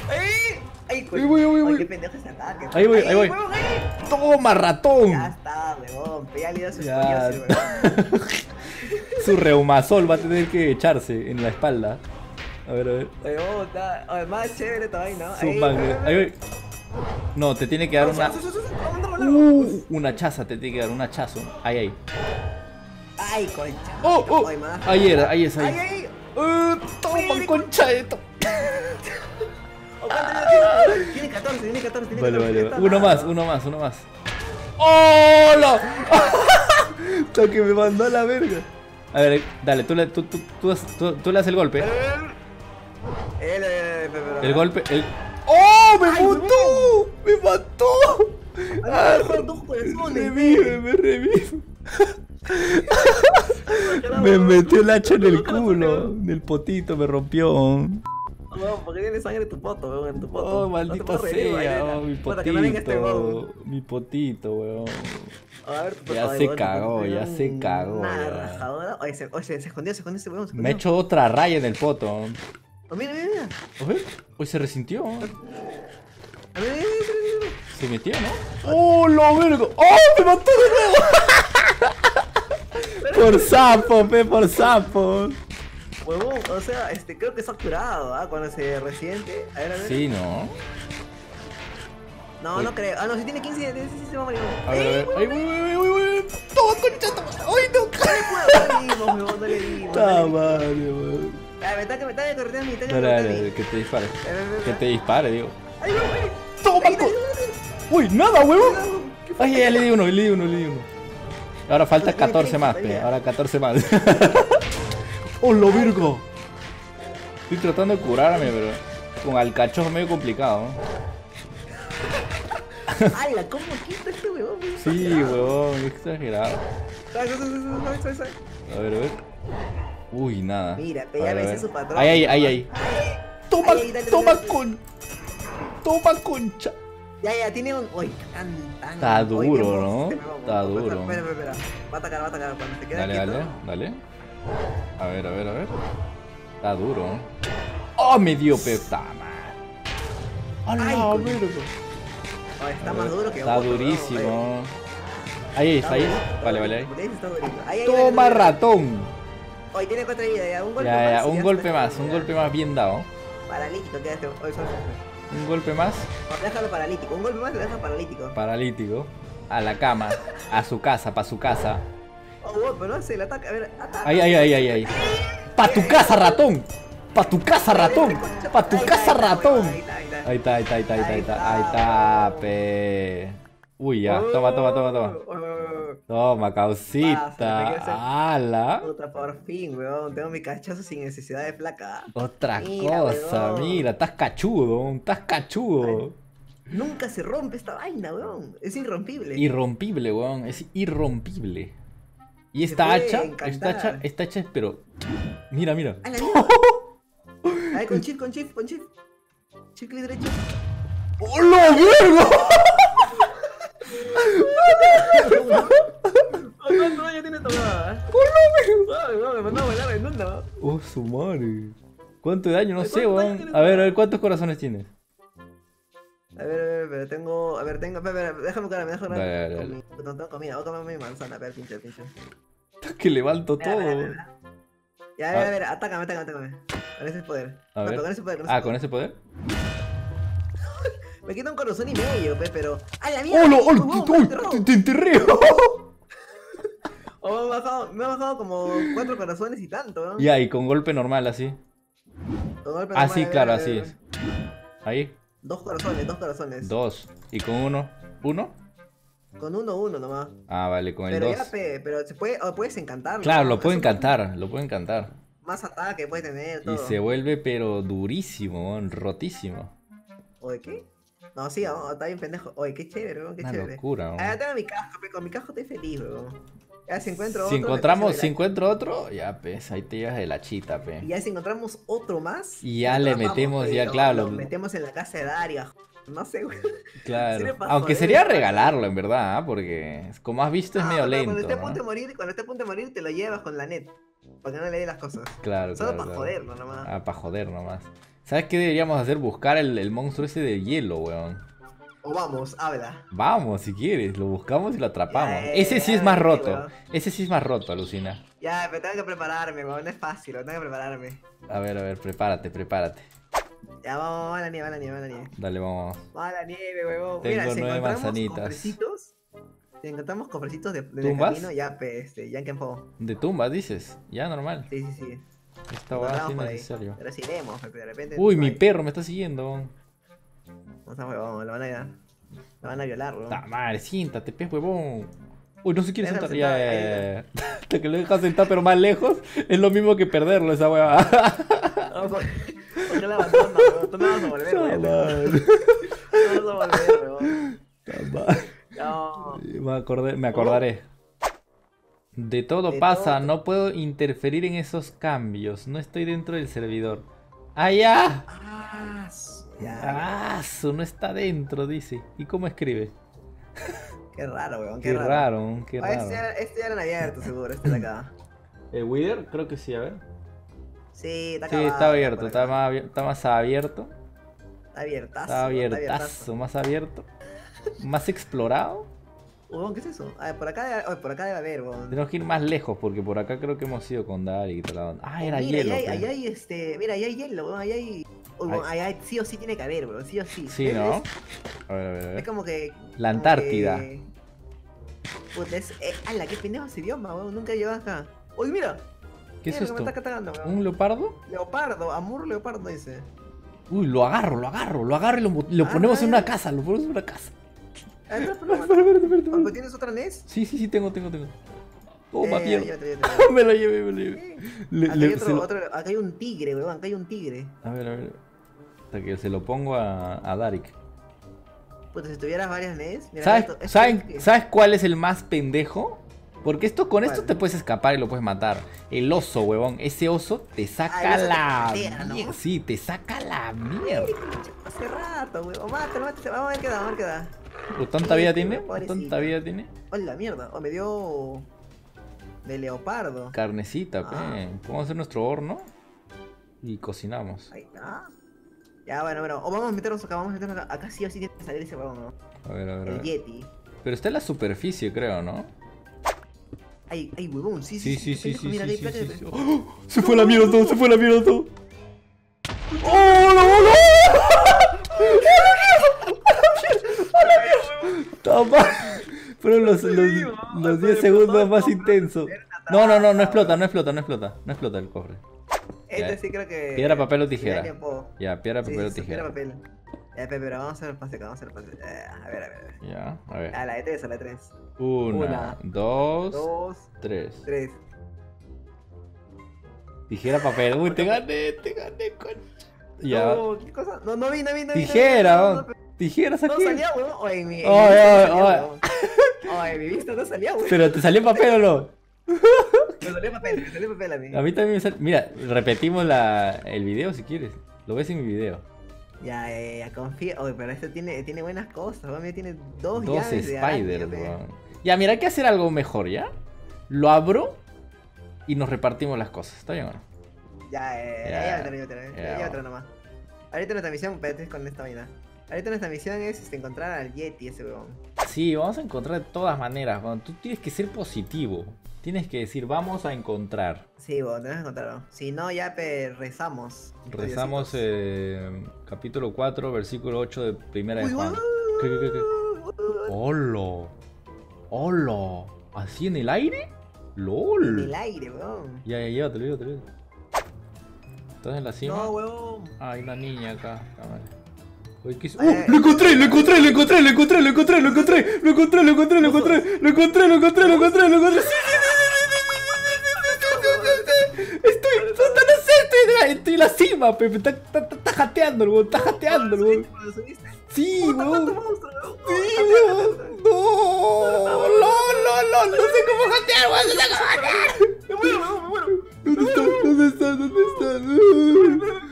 Speaker 2: ¡Ay! ¡Ay, *laughs* coño!
Speaker 1: Ahí voy, ahí voy,
Speaker 2: Ay,
Speaker 1: voy.
Speaker 2: qué pendejo ese ataque.
Speaker 1: Ahí voy, ahí voy. ¡Toma, ratón!
Speaker 2: Ya está, huevón. pe, Ya le dio huevón. *laughs*
Speaker 1: Su reumasol va a tener que echarse en la espalda. A ver, a ver.
Speaker 2: Huevón, está. Además, chévere esta vaina.
Speaker 1: Su
Speaker 2: Ahí,
Speaker 1: Ahí voy. No, te tiene que dar una. Uh, un hachaza, te tiene que dar un hachazo. Ahí, ahí.
Speaker 2: Ay, concha.
Speaker 1: ¡Oh, oh!
Speaker 2: Ay.
Speaker 1: Ahí era, ahí es,
Speaker 2: Ay,
Speaker 1: ahí.
Speaker 2: ay.
Speaker 1: ¡Uh, toma, concha de to-
Speaker 2: Oh, ¿cuánto ya tiene? Tiene 14, tiene 14, tiene
Speaker 1: Vale,
Speaker 2: 14.
Speaker 1: vale, vale. Uno más, uno más, uno más. ¡Hola! *laughs* Hasta que me mandó a la verga. A ver, dale, tú le, tú, tú, tú, tú- tú le haces el golpe.
Speaker 2: Eh, eh, eh, eh,
Speaker 1: El golpe, el. ¡Oh! ¡Me
Speaker 2: Ay,
Speaker 1: mató! ¡Me mató!
Speaker 2: Ay, me dos corazones,
Speaker 1: revive, me revive. *laughs* Me metió el hacha en el culo. En el potito me rompió.
Speaker 2: Weón, ¿por qué tiene sangre en tu poto, weón? En tu poto.
Speaker 1: Oh,
Speaker 2: No
Speaker 1: maldita
Speaker 2: reír,
Speaker 1: sea, oh, mi
Speaker 2: no venga este
Speaker 1: potito. Mi potito, weón.
Speaker 2: A ver, tu
Speaker 1: Ya se cagó, ya se cagó, ya.
Speaker 2: rajadora. Oye, se, oye, se, escondió, se escondió ese weón. Se
Speaker 1: Me ha
Speaker 2: escondió.
Speaker 1: hecho otra raya en el poto.
Speaker 2: Oh, mira, mira, mira.
Speaker 1: Oye, hoy se resintió.
Speaker 2: A ver.
Speaker 1: Se metió, ¿no? ¡Oh, lo vergo! ¡Oh, me mató de nuevo! *laughs* por sapo, pe, por sapo.
Speaker 2: Huevón, o sea, este, creo que está curado, ¿ah? Cuando se resiente. A ver, a ver.
Speaker 1: Sí, ¿no?
Speaker 2: No, no creo. Ah, no, si tiene 15, sí, sí, se va a morir.
Speaker 1: A ver, a ver. ¡Ay, uy, uy, uy, uy! ¡Toma, concha! toma! ¡Ay, no!
Speaker 2: No le dimos, huevón, no le dimos.
Speaker 1: ¡Ta
Speaker 2: no le ver, está que me está está que me
Speaker 1: te dispare. Que te dispare, digo.
Speaker 2: Ay.
Speaker 1: ¡Toma,
Speaker 2: Ay,
Speaker 1: ¡Uy, nada, huevón!
Speaker 2: ay. ¿Qué
Speaker 1: Ay, ya, le di uno, le di uno, le di uno. Ahora falta
Speaker 2: Pues tiene
Speaker 1: 14
Speaker 2: 30
Speaker 1: más, pe. Ahora 14 más. ¡Oh, lo virgo! Estoy tratando de curarme, pero con alcachofa medio complicado. ¿no?
Speaker 2: ¡Hala! ¿Cómo quita este huevón?
Speaker 1: Sí, huevón, exagerado. A ver, a ver. Uy, nada.
Speaker 2: Mira, pe,
Speaker 1: A
Speaker 2: ya
Speaker 1: ver, a
Speaker 2: ves
Speaker 1: ver.
Speaker 2: su patrón.
Speaker 1: Ay, ay, ay, ay. Toma,
Speaker 2: Ay, dale,
Speaker 1: toma
Speaker 2: dale, dale.
Speaker 1: con. Toma concha.
Speaker 2: Ya, ya, tiene un. Uy, tan, tan.
Speaker 1: Está duro, ¿no?
Speaker 2: este
Speaker 1: Está duro.
Speaker 2: Espera, espera, espera. Va a atacar, va a atacar. Cuando se quede
Speaker 1: Dale,
Speaker 2: quieto.
Speaker 1: dale, dale. A ver, a ver, a ver. Está duro. ¡Oh, me dio pepta, ¡A
Speaker 2: Ay,
Speaker 1: la
Speaker 2: coño.
Speaker 1: verga!
Speaker 2: Ay, está
Speaker 1: A
Speaker 2: más
Speaker 1: ver,
Speaker 2: duro que
Speaker 1: Está durísimo. Ahí
Speaker 2: está
Speaker 1: ahí. Vale, vale, ahí. Toma ratón.
Speaker 2: Hoy tiene cuatro vidas, ya. Un golpe
Speaker 1: Ya,
Speaker 2: más.
Speaker 1: ya, un golpe más, un golpe más bien dado.
Speaker 2: Paralítico. Oye, suave, suave.
Speaker 1: Un golpe más,
Speaker 2: Déjalo paralítico. Un golpe más lo deja paralítico.
Speaker 1: paralítico. A la cama, a su casa, pa' su casa.
Speaker 2: Oh, wow, pero no hace el ataque. A ver, ataca.
Speaker 1: Ahí, ahí, ahí, ahí, ahí. Pa' tu casa, ratón. Pa' tu casa, ratón. Pa' tu casa, ratón.
Speaker 2: Ahí está, ahí está.
Speaker 1: Ahí está, ahí está, ahí está, ahí está. pe. Uy, ya. Toma, toma, toma, toma.
Speaker 2: Oh, oh, oh,
Speaker 1: Toma, causita.
Speaker 2: me quieres
Speaker 1: Ala.
Speaker 2: oh. Puta, por fin, weón. Tengo mi cachazo sin necesidad de placa.
Speaker 1: Otra
Speaker 2: Mira,
Speaker 1: cosa,
Speaker 2: weón.
Speaker 1: mira, estás cachudo, estás cachudo.
Speaker 2: Nunca se rompe esta vaina, weón. Es irrompible.
Speaker 1: Irrompible, weón, es irrompible. Y esta hacha, esta hacha, esta hacha es pero. Mira, mira.
Speaker 2: ¡A la! *laughs* A ver, con shift, con shift, con. Shift clic derecho.
Speaker 1: ¡Hola, verga!
Speaker 2: ¿Cuánto daño tiene esta huevada? ¡Hola, weón! Me mandó a volar en onda,
Speaker 1: Oh, su madre. ¿Cuánto de daño? No sé,
Speaker 2: ¿cuánto daño
Speaker 1: weón. A ver, a ver, ¿cuántos corazones tienes?
Speaker 2: A ver, a ver, pero tengo. A ver, tengo. A ver, a ver, déjame
Speaker 1: Dale, dale,
Speaker 2: curarme. Comi- No tengo comida, voy a comer mi manzana. A ver, pinche, pinche.
Speaker 1: Que levanto todo.
Speaker 2: Ya, a ver, a ver, atácame, atácame, atácame. Con ese poder.
Speaker 1: A
Speaker 2: No,
Speaker 1: ver.
Speaker 2: con ese poder, con ese
Speaker 1: Ah,
Speaker 2: poder.
Speaker 1: ¿con ese poder?
Speaker 2: Me quita un corazón y medio, pe, pero. ¡A la mierda!
Speaker 1: ¡Hola!
Speaker 2: ¡Uy,
Speaker 1: ¡Hola!
Speaker 2: huevón,
Speaker 1: ¡Uy!
Speaker 2: me enterró!
Speaker 1: ¡Te, te enterré! *laughs*
Speaker 2: Oh, me, ha bajado, me ha bajado como cuatro corazones y tanto, ¿no?
Speaker 1: Ya, y con golpe normal así.
Speaker 2: Con golpe
Speaker 1: Ah,
Speaker 2: normal,
Speaker 1: sí,
Speaker 2: a ver,
Speaker 1: claro,
Speaker 2: ver,
Speaker 1: así es. Ahí,
Speaker 2: Dos corazones, dos corazones.
Speaker 1: dos. ¿Y con uno? ¿Uno?
Speaker 2: Con uno, uno nomás.
Speaker 1: Ah, vale, con el
Speaker 2: Pero
Speaker 1: dos.
Speaker 2: ya, pe, pero se puede, o puedes encantarlo.
Speaker 1: Claro,
Speaker 2: ¿no?
Speaker 1: lo pueden
Speaker 2: Es un-
Speaker 1: cantar, lo pueden cantar.
Speaker 2: Más ataque puede tener,
Speaker 1: Y
Speaker 2: todo.
Speaker 1: se vuelve pero durísimo, rotísimo.
Speaker 2: ¿Oye qué? No, sí, oh, está bien pendejo. Oye, qué chévere, weón, qué
Speaker 1: Una
Speaker 2: chévere.
Speaker 1: locura,
Speaker 2: Ah,
Speaker 1: weón.
Speaker 2: tengo mi casco, pe, con mi casco estoy feliz, weón. Ya si encuentro
Speaker 1: Si
Speaker 2: otro. le
Speaker 1: encontramos, si encuentro otro, ya pues, ahí te llevas de la chita, pe.
Speaker 2: Y ya si encontramos otro más.
Speaker 1: Y ya le metemos, ya,
Speaker 2: lo-
Speaker 1: claro,
Speaker 2: Lo metemos en la casa de Daria. No sé, weón. *laughs*
Speaker 1: Claro. Aunque sería regalarlo, en verdad, ¿ah? porque como has visto es
Speaker 2: Ah,
Speaker 1: medio
Speaker 2: pero
Speaker 1: lento.
Speaker 2: Cuando esté a punto de morir, cuando esté a punto de morir, te lo llevas con la net. Para que no le dé las cosas.
Speaker 1: Claro,
Speaker 2: Solo
Speaker 1: claro,
Speaker 2: para
Speaker 1: claro.
Speaker 2: joderlo nomás.
Speaker 1: Ah, para joder nomás. ¿Sabes qué deberíamos hacer? Buscar el, el monstruo ese de hielo, weón.
Speaker 2: O vamos, habla.
Speaker 1: Vamos, si quieres, lo buscamos y lo atrapamos.
Speaker 2: Ya,
Speaker 1: Ese sí
Speaker 2: ya,
Speaker 1: es más roto. Ese sí es más roto, alucina.
Speaker 2: Ya, pero tengo que prepararme, weón. No es fácil. Tengo que prepararme.
Speaker 1: A ver, a ver, prepárate, prepárate.
Speaker 2: Ya, vamos, vamos a la nieve, vamos a la nieve, vamos a la nieve.
Speaker 1: Dale, vamos.
Speaker 2: Vamos a la nieve, weón.
Speaker 1: Tengo
Speaker 2: Mira, si
Speaker 1: nueve manzanitas.
Speaker 2: cofrecitos. Si encontramos cofrecitos de, de
Speaker 1: ¿Tumbas?
Speaker 2: camino, ya, pues, este, ya en Kenpo.
Speaker 1: De tumba, dices. Ya, normal.
Speaker 2: Sí, sí, sí.
Speaker 1: Esta va
Speaker 2: ahí.
Speaker 1: necesario.
Speaker 2: Si iremos, de repente.
Speaker 1: Uy, mi perro me está siguiendo.
Speaker 2: No sea huevón, lo van a. Lo van a violar, weón.
Speaker 1: Ta madre, siéntate, pez huevón. Uy, no se quiere sentar. Ya. Hasta *laughs* que lo dejas sentar, pero más lejos, es lo mismo que perderlo, esa hueva. *laughs*
Speaker 2: No, ¿por por qué la abandonas, weón? Tú no vas a volver, weón. No vas a volver, weón. No.
Speaker 1: Me, acordé- me acordaré. De todo
Speaker 2: De
Speaker 1: pasa,
Speaker 2: todo.
Speaker 1: no puedo interferir en esos cambios. No estoy dentro del servidor. ¡Ah, ya!
Speaker 2: Ah, ya.
Speaker 1: ¡Ah! No está dentro, dice. ¿Y cómo escribe? *laughs*
Speaker 2: Qué raro, weón. Qué,
Speaker 1: Qué raro, qué
Speaker 2: Ah, este, ya,
Speaker 1: raro.
Speaker 2: este ya era abierto, seguro. Este de acá. *laughs*
Speaker 1: ¿El Wither? Creo que sí, a ver.
Speaker 2: Sí, está
Speaker 1: Sí,
Speaker 2: acabado,
Speaker 1: está abierto, está más, abier- está más abierto.
Speaker 2: Está abiertazo.
Speaker 1: Está abiertazo, más abierto. Más *laughs* explorado.
Speaker 2: Weón, ¿qué es eso? A ver, por acá, debe- oye, por acá debe haber, weón.
Speaker 1: Tenemos que ir más lejos porque por acá creo que hemos ido con Dari y onda. Ah, era
Speaker 2: mira,
Speaker 1: hielo.
Speaker 2: Ahí hay, ahí hay, este, mira, ahí hay hielo, weón, ahí hay... Weón, ahí hay- sí o sí tiene que haber, weón, sí o sí.
Speaker 1: Sí,
Speaker 2: Es-
Speaker 1: ¿no?
Speaker 2: Es,
Speaker 1: A ver, a ver, a
Speaker 2: es
Speaker 1: ver.
Speaker 2: como que...
Speaker 1: La Antártida.
Speaker 2: que- Puta, es... Eh, ala, qué pendejo ese idioma, nunca he llegado acá. Uy, mira.
Speaker 1: ¿Qué es
Speaker 2: mira,
Speaker 1: esto?
Speaker 2: Me está catagando, weón.
Speaker 1: ¿Un leopardo?
Speaker 2: Leopardo, amor leopardo dice.
Speaker 1: Uy, lo agarro, lo agarro, lo agarro y lo, lo
Speaker 2: Ah,
Speaker 1: ponemos en una
Speaker 2: ah.
Speaker 1: casa, lo ponemos en una casa. *laughs*
Speaker 2: ¿Tienes otra NES?
Speaker 1: Sí, sí, sí, tengo, tengo, tengo. Toma,
Speaker 2: Eh, *laughs*
Speaker 1: me lo llevé, me lo llevé. Le-
Speaker 2: Acá
Speaker 1: le-
Speaker 2: hay otro,
Speaker 1: lo-
Speaker 2: otro, acá hay un tigre, weón, acá hay un tigre.
Speaker 1: A ver, a ver. Hasta que se lo pongo a, a Darik.
Speaker 2: Puta, si tuvieras varias NES, mira,
Speaker 1: ¿Sabes,
Speaker 2: esto- esto
Speaker 1: ¿saben-
Speaker 2: es que-
Speaker 1: ¿Sabes cuál es el más pendejo? Porque esto con esto te puedes escapar y lo puedes matar. El oso, huevón. Ese oso te saca
Speaker 2: Ah, te
Speaker 1: la mierda. Sí, te saca la mierda.
Speaker 2: Hace rato, weón. Mátalo, mátalo. Vamos a ver qué da, vamos a ver qué da.
Speaker 1: ¿O tanta
Speaker 2: Sí,
Speaker 1: vida
Speaker 2: sí,
Speaker 1: tiene? ¿O
Speaker 2: pobrecito.
Speaker 1: tanta vida tiene?
Speaker 2: Hola, mierda. O me dio. De leopardo.
Speaker 1: Carnecita,
Speaker 2: Ah.
Speaker 1: pe. Podemos hacer nuestro horno y cocinamos.
Speaker 2: Ahí está. Ya, bueno, bueno. O vamos a meternos acá, vamos a meternos acá. Acá sí o sí tiene que salir ese huevón, ¿no?
Speaker 1: A ver, a ver. a
Speaker 2: El
Speaker 1: ver.
Speaker 2: Yeti.
Speaker 1: Pero está en la superficie, creo, ¿no?
Speaker 2: Ay, ay, huevón. Sí,
Speaker 1: Sí,
Speaker 2: sí,
Speaker 1: sí, sí,
Speaker 2: pendejo,
Speaker 1: sí,
Speaker 2: Mira,
Speaker 1: sí,
Speaker 2: ahí,
Speaker 1: sí,
Speaker 2: placa
Speaker 1: sí,
Speaker 2: de-
Speaker 1: sí. ¡Oh! Se fue la mierda todo, se fue la mierda todo. ¡Oh, no, no! Toma. *laughs* Fueron los, los, los 10 segundos más intensos. No, no, no, no explota, no explota, no explota. No explota el cofre.
Speaker 2: Este sí creo que.
Speaker 1: Piedra, papel o tijera. Ya, piedra, papel o
Speaker 2: sí, piedra,
Speaker 1: tijera.
Speaker 2: papel. Ya, pe- pero vamos a hacer el pase acá, vamos a hacer el pase. Eh, a ver, a ver, a ver.
Speaker 1: Ya, a ver.
Speaker 2: A la de 3, a la de 3.
Speaker 1: Una,
Speaker 2: Una,
Speaker 1: dos,
Speaker 2: Dos,
Speaker 1: tres.
Speaker 2: tres.
Speaker 1: Tijera, papel. Uy, te gané, te gané, con. Ya.
Speaker 2: No, ¿qué cosa? No, no vi, no vi, no vi.
Speaker 1: Tijera, oh. Tijeras aquí.
Speaker 2: no salía, weón. Oye, mi. Oye, mi vista no salía, weón.
Speaker 1: Pero te salió papel o no?
Speaker 2: Me salió papel, me salió papel a mí.
Speaker 1: A mí también me sale. Mira, repetimos la, el video si quieres. Lo ves en mi video.
Speaker 2: Ya, ya, ya, confía. Oye, pero este tiene, tiene buenas cosas, weón. Tiene dos,
Speaker 1: Dos
Speaker 2: llaves de
Speaker 1: spiders, weón. Ya, mira, hay que hacer algo mejor, ¿ya? Lo abro y nos repartimos las cosas. ¿Está bien o no?
Speaker 2: Ya, eh,
Speaker 1: Ya,
Speaker 2: ya, otra, ya, otra,
Speaker 1: ya,
Speaker 2: otra nomás. Ahorita nuestra misión, espérate con esta vaina. Ahorita nuestra misión es este, encontrar al Yeti ese weón.
Speaker 1: Sí, vamos a encontrar de todas maneras. weón. Tú tienes que ser positivo. Tienes que decir, vamos a encontrar.
Speaker 2: Sí, weón, tenemos que encontrarlo. Si no, ya pe, rezamos.
Speaker 1: Rezamos eh, capítulo 4, versículo 8 de Primera de Juan. ¿Qué, qué, qué. ¡Hola! ¡Hola! ¿Así en el aire?
Speaker 2: En
Speaker 1: ¡LOL!
Speaker 2: el aire, weón.
Speaker 1: Ya, ya, llévatelo, llévatelo. ¿Estás en la cima?
Speaker 2: No, huevón.
Speaker 1: Ah, hay una niña acá. Cámara.
Speaker 2: Eh,
Speaker 1: ¡Oh! ¡Lo encontré! ¡Lo encontré! ¡Lo encontré! ¡Lo encontré! ¡Lo encontré! ¡Lo encontré! ¡Lo encontré! ¡Lo encontré! ¡Lo encontré! ¡Lo encontré! ¡Lo encontré! ¡Lo encontré! ¡Lo encontré! Estoy, no sé, estoy en la, cima, Pepe. Está, jateando el está jateando el. Sí,
Speaker 2: Puta, ¿cuánto
Speaker 1: weón. Sí, weón. No, no, no, no, no sé cómo jatear, weón. No sé cómo jatear.
Speaker 2: Me muero, me muero.
Speaker 1: ¿Dónde está? ¿Dónde está? ¿Dónde está?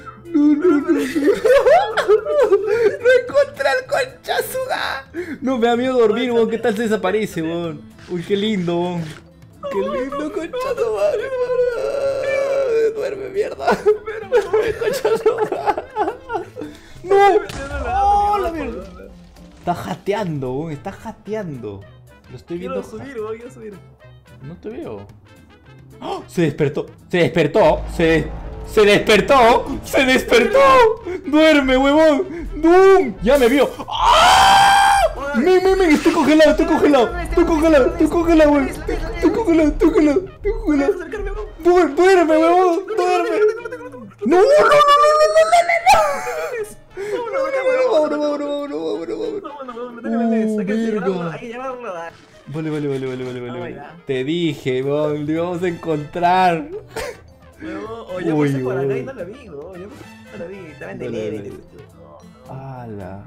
Speaker 1: Me da miedo dormir, weón. ¿Qué tal se desaparece, weón? Uy, qué lindo, weón. Qué lindo, concha su madre, weón. Duerme, mierda. *laughs* Concha su madre. No. Oh, la mierda. Está jateando, weón. Está jateando. Lo estoy viendo.
Speaker 2: Quiero subir, huevón, quiero subir.
Speaker 1: No te veo. ¡Ah! Se despertó. Se despertó. Se, se despertó. Se despertó. Duerme, huevón. ¡Dum! Ya me vio. ¡Ah! Me, me, me, estoy congelado, estoy congelado. Estoy congelado, estoy congelado, huevón. Estoy congelado, estoy congelado, estoy congelado. Duerme, huevón. Duerme. No, no, no, no, no, no, no, no.
Speaker 2: No
Speaker 1: Uh,
Speaker 2: llevarlo,
Speaker 1: verga.
Speaker 2: hay que llevarlo. ah.
Speaker 1: Vale, vale, vale, vale, vale, vale,
Speaker 2: Oh.
Speaker 1: Te dije, weón, lo íbamos a encontrar.
Speaker 2: Huevón, o yo pasé por acá y no la vi, huevón. Yo pasé no la vi. Estaba en.
Speaker 1: Ala.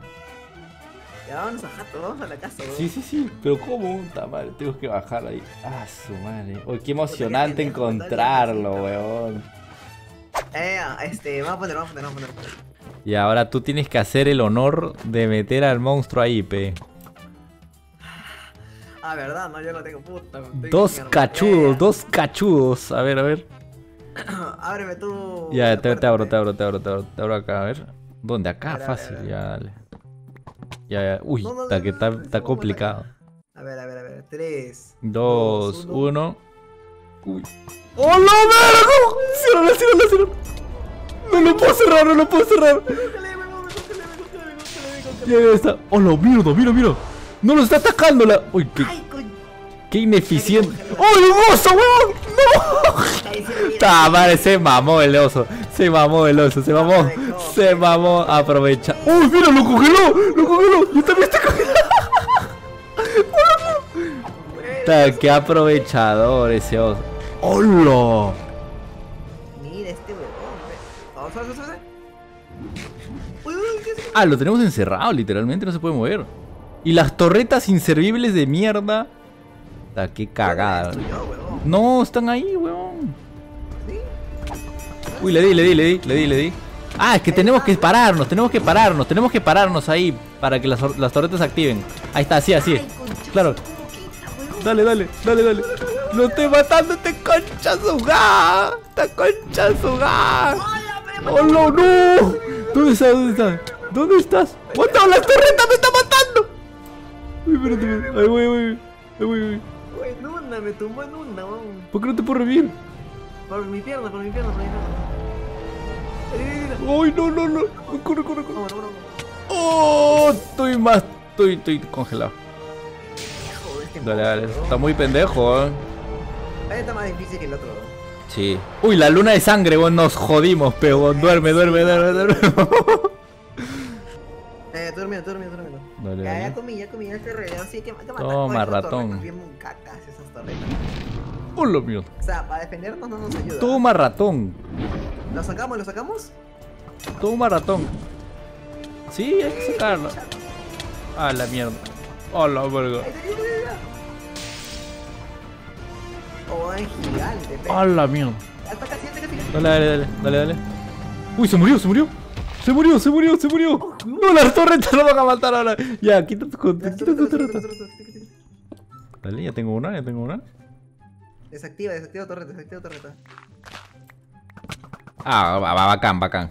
Speaker 2: Ya vamos a jato, vamos a la casa, huevón.
Speaker 1: Sí, sí, sí, pero ¿cómo? Puta madre, tengo que bajar ahí. Ah, su madre. Uy, qué emocionante encontrarlo, weón.
Speaker 2: Eh, este, vamos a poner, vamos a poner, vamos a poner.
Speaker 1: Y ahora tú tienes que hacer el honor de meter al monstruo ahí, pe.
Speaker 2: Ah, verdad, no, yo no tengo puta.
Speaker 1: Dos cachudos,
Speaker 2: Ya,
Speaker 1: dos cachudos. A ver, a ver. *coughs*
Speaker 2: Ábreme tú.
Speaker 1: Ya, te, abro, te abro, te abro, te abro, te abro acá, a ver. ¿Dónde? Acá,
Speaker 2: A ver, a ver,
Speaker 1: fácil,
Speaker 2: a ver.
Speaker 1: ya, dale. Ya, ya. Uy,
Speaker 2: No, no,
Speaker 1: está
Speaker 2: no,
Speaker 1: que
Speaker 2: no,
Speaker 1: está,
Speaker 2: no,
Speaker 1: está
Speaker 2: no,
Speaker 1: complicado.
Speaker 2: A ver, a ver, a ver. Tres.
Speaker 1: Dos,
Speaker 2: uno.
Speaker 1: uno. Uy. ¡Oh, la verga! Ciérrala, ciérrala, ciérrala. No lo puedo cerrar, no lo puedo cerrar. Ya, ya está. ¡Oh, la mierda, mira, mira! ¡No lo está atacando la! ¡Uy, qué,
Speaker 2: Ay, coño.
Speaker 1: qué ineficiente! ¡Oh, el oso, weón! ¡No! ¡Ta madre! Se mamó el oso. Se mamó el oso, se mamó. Se mamó. Aprovecha. ¡Uy, mira! ¡Lo congeló! ¡Lo congeló! ¡Yo también estoy congelado! Ta, ¡Qué aprovechador ese oso! ¡Hola!
Speaker 2: Mira este huevón. Vamos.
Speaker 1: Ah, lo tenemos encerrado, literalmente, no se puede mover. Y las torretas inservibles de mierda. Ta, qué cagada. No, están ahí, weón. Uy, le di, le di, le di, le di, le di. Ah, es que tenemos que pararnos, tenemos que pararnos, tenemos que pararnos ahí para que las, las torretas se activen. Ahí está, así, así. Claro. Dale, dale, dale, dale. Lo estoy matando, este concha sugá. Esta concha sugá.
Speaker 2: ¡Hola,
Speaker 1: ¡Oh, no, no! ¿Dónde estás? ¿Dónde estás? ¿Dónde estás? ¡Mata las torretas! ¡Me está matando! Uy, espérate, espérate. Ahí voy, ahí voy. Ahí voy, ahí voy.
Speaker 2: Güey, en una, me tumbó en una, huevón.
Speaker 1: ¿Por qué no te puedo revivir?
Speaker 2: Por mi pierna, por mi pierna, por mi pierna.
Speaker 1: ¡Ay, no, no, no! ¡Corre, corre, corre! ¡Oh! Estoy más. Estoy, estoy congelado. Dale, dale. Está muy pendejo, eh.
Speaker 2: Está más difícil que el otro.
Speaker 1: Sí. Uy, la luna de sangre, weón. Nos jodimos, pero. Duerme, duerme, duerme, duerme. *laughs*
Speaker 2: Eh, durmiendo, tú durmiendo.
Speaker 1: Dale,
Speaker 2: Ya, ya comí, ya comí, ya así que
Speaker 1: Toma, ratón.
Speaker 2: Bien esas torretas.
Speaker 1: Hola, mío.
Speaker 2: O sea, para defendernos no nos ayuda.
Speaker 1: Toma ratón.
Speaker 2: ¿Lo sacamos, lo sacamos?
Speaker 1: Toma ratón. Sí, hay que sacarlo. Ah, la mierda. Oh, la verga.
Speaker 2: Oh, es gigante.
Speaker 1: Ah, la mierda. Dale, dale, dale, dale, dale. Uy, se murió, se murió. Se murió, se murió, se murió. No, las torretas lo van a matar ahora. Ya, quita tu, quita tu torreta. Dale, ya tengo una, ya tengo una.
Speaker 2: Desactiva, desactiva torreta, desactiva torreta.
Speaker 1: Ah, va, va, bacán, bacán.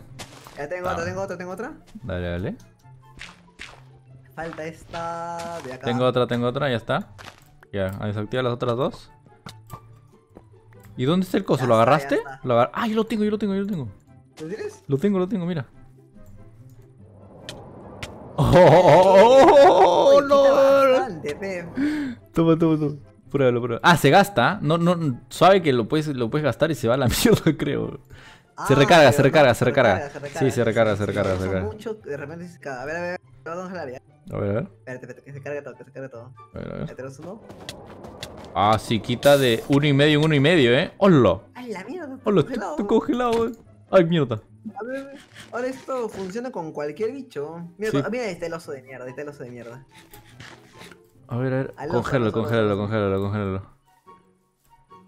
Speaker 2: Ya tengo
Speaker 1: Ah.
Speaker 2: otra, tengo otra, tengo otra.
Speaker 1: Dale, dale.
Speaker 2: Falta esta de acá.
Speaker 1: Tengo otra, tengo otra, ya está. Ya, a desactivar las otras dos. ¿Y dónde está el coso?
Speaker 2: Ya
Speaker 1: ¿Lo agarraste?
Speaker 2: está.
Speaker 1: Lo agar- Ah, yo lo tengo, yo lo tengo, yo lo tengo.
Speaker 2: ¿Lo tienes?
Speaker 1: Lo tengo, lo tengo, mira. ¡Oh, oh, oh, oh, toma. Pruébalo, pruébalo. Ah, se gasta. No, no, suave que lo puedes, lo puedes gastar y se va a la *laughs* mierda, creo. Se
Speaker 2: Ah,
Speaker 1: recarga, se recarga, se recarga. Sí, se recarga, se recarga, se recarga.
Speaker 2: mucho, de repente se. A ver, a ver, vamos a jalar ya.
Speaker 1: A ver, a ver.
Speaker 2: Espérate, espérate, que se cargue todo, que se cargue todo.
Speaker 1: A ver, a ver.
Speaker 2: Ya tenemos uno.
Speaker 1: Ah, sí, quita de uno y medio en uno y medio, ¿eh? ¡Hola!
Speaker 2: ¡Ay, la mierda! está
Speaker 1: ¡Hola!
Speaker 2: congelado.
Speaker 1: Estoy congelado, eh. ¡Ay, mierda!
Speaker 2: A ver, a ver. ahora esto funciona con cualquier bicho. Mira, mira, ahí está el oso de mierda, ahí está el oso de mierda.
Speaker 1: A ver, a ver.
Speaker 2: Al
Speaker 1: Congélalo, congélalo, congélalo, congélalo.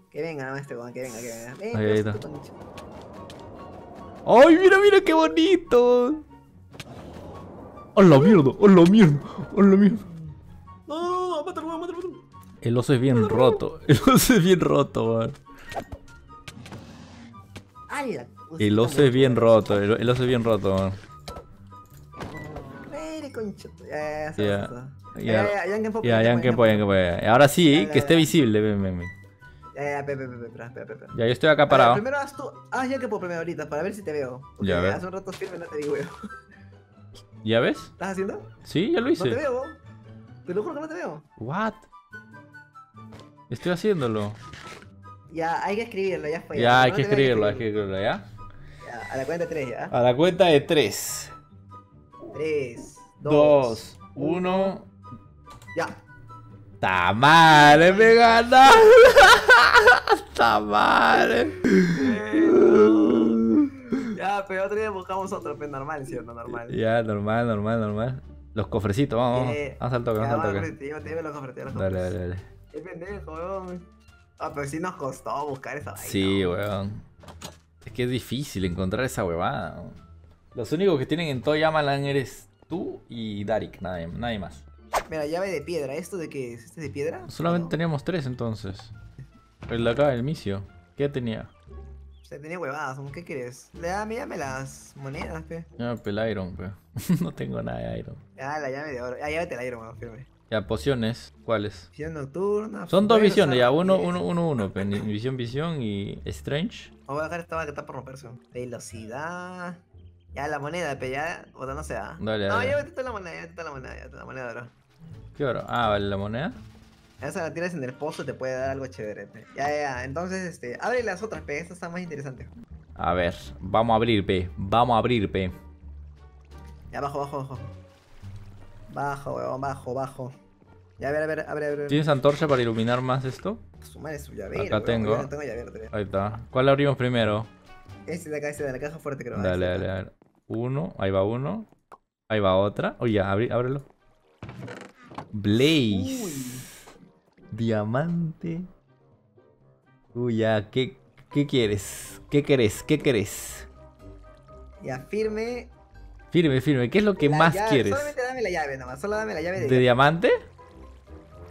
Speaker 2: Que venga, nada más este weón, que venga, que venga. Ven,
Speaker 1: Ahí,
Speaker 2: pero
Speaker 1: ahí
Speaker 2: este
Speaker 1: está. ¡Ay, mira, mira qué bonito! ¡Hola, mierda! ¡Hola, mierda! ¡Hola, mierda!
Speaker 2: No, no, no, mátalo, mátalo, mátalo.
Speaker 1: El oso es bien roto. El oso es bien roto, man.
Speaker 2: ¡Ay, la
Speaker 1: El oso es bien roto. El, oso es bien roto, man.
Speaker 2: Mere, concha. Ya, ya, ya,
Speaker 1: Ya. Ya.
Speaker 2: Ya, ya, ya,
Speaker 1: Ya, ya, que que. Ahora sí,
Speaker 2: Ya, ya,
Speaker 1: que esté
Speaker 2: ya.
Speaker 1: visible. Ven, ven, ven.
Speaker 2: Ya, ya.
Speaker 1: Ya, yo estoy acá parado.
Speaker 2: Primero haz tú, haz Yankenpop primero ahorita, para ver si te veo.
Speaker 1: Ya,
Speaker 2: hace un rato firme no te weón. *laughs*
Speaker 1: ¿Ya ves?
Speaker 2: ¿Estás haciendo?
Speaker 1: Sí, ya lo
Speaker 2: No te
Speaker 1: hice.
Speaker 2: veo. Te lo juro que no te veo.
Speaker 1: What? Estoy haciéndolo.
Speaker 2: Ya, hay que escribirlo, ya fue.
Speaker 1: Ya, hay que escribirlo, hay que escribirlo, ¿ya?
Speaker 2: Ya, a la cuenta de tres, ya.
Speaker 1: A la cuenta de 3,
Speaker 2: Tres, dos,
Speaker 1: 2, 1.
Speaker 2: Ya.
Speaker 1: ¡Tamales, me ganaron! *laughs* ¡Tamales!
Speaker 2: Ya, pero otro día buscamos otro, pero normal, ¿sí o no? Normal.
Speaker 1: Ya, normal, normal, normal. Los cofrecitos, vamos, vamos.
Speaker 2: Eh,
Speaker 1: Vamos al toque, vamos al toque.
Speaker 2: llevo los cofres, los
Speaker 1: Dale,
Speaker 2: cofres.
Speaker 1: dale, dale.
Speaker 2: Qué pendejo, weón. Ah, pero sí nos costó buscar esa vaina.
Speaker 1: Sí, weón. Es que es difícil encontrar esa huevada. Los únicos que tienen en todo Yamalan eres tú y Darik, nadie, nadie más.
Speaker 2: Mira, llave de piedra. ¿Esto de qué es? ¿Este es de piedra?
Speaker 1: Solamente
Speaker 2: ¿No?
Speaker 1: teníamos tres entonces. El de acá, el misio. ¿Qué tenía?
Speaker 2: O sea, tenía huevadas, ¿cómo ¿qué quieres? Le dame, dame las monedas, pe.
Speaker 1: Ya, el Iron, pe. *laughs* no tengo nada de Iron.
Speaker 2: Ah, la llave de oro. Ah, llévate el aire, weón, firme.
Speaker 1: Ya, pociones. ¿Cuáles?
Speaker 2: Visión nocturna.
Speaker 1: Son dos visiones, ya. Uno, uno, uno, uno. pe. Visión, visión y Strange.
Speaker 2: Vamos a dejar esta que está por romperse. Velocidad. Ya, la moneda, pe, ya. O no sé. ah.
Speaker 1: Dale,
Speaker 2: No,
Speaker 1: dale.
Speaker 2: llévate toda la moneda, llévate toda la moneda, llévate la moneda oro.
Speaker 1: ¿Qué oro? Ah, vale, la moneda.
Speaker 2: Esa la tiras en el pozo te puede dar algo chévere. Ya, ya, ya. Entonces, este. Abre las otras, pe. Esta está más interesante.
Speaker 1: A ver, vamos a abrir, pe. Vamos a abrir, pe.
Speaker 2: Ya, bajo, bajo, bajo. Bajo, weón, bajo, bajo. Ya, a ver, a ver, a ver, a ver.
Speaker 1: ¿Tienes antorcha para iluminar más esto?
Speaker 2: Su madre, su llavero.
Speaker 1: Acá
Speaker 2: weón,
Speaker 1: tengo.
Speaker 2: yo no tengo llavero todavía.
Speaker 1: Ahí está. ¿Cuál abrimos primero?
Speaker 2: Este de acá, este de la caja fuerte, creo.
Speaker 1: Dale,
Speaker 2: este
Speaker 1: dale,
Speaker 2: acá.
Speaker 1: dale. Uno, ahí va uno. Ahí va otra. Oye, ya, abrí- ábrelo. Blaze.
Speaker 2: Uy.
Speaker 1: Diamante. Uy, ya, ¿qué, qué quieres? ¿Qué querés? ¿Qué querés?
Speaker 2: Ya, firme.
Speaker 1: Firme, firme. ¿Qué es lo que
Speaker 2: la
Speaker 1: más
Speaker 2: llave.
Speaker 1: quieres?
Speaker 2: Solamente dame la llave nomás. Solo dame la llave de.
Speaker 1: ¿De diamante?